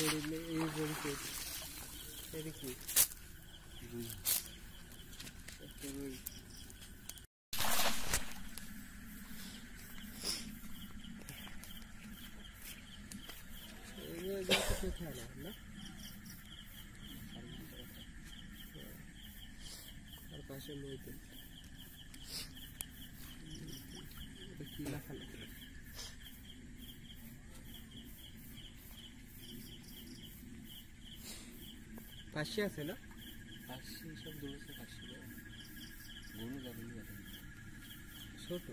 એટલે એ બોલશે એટલે કે પાસે મોઈ ফাঁসি আছে না? ফাঁসি সব দৌড়েছে ফাঁসি ছোটো।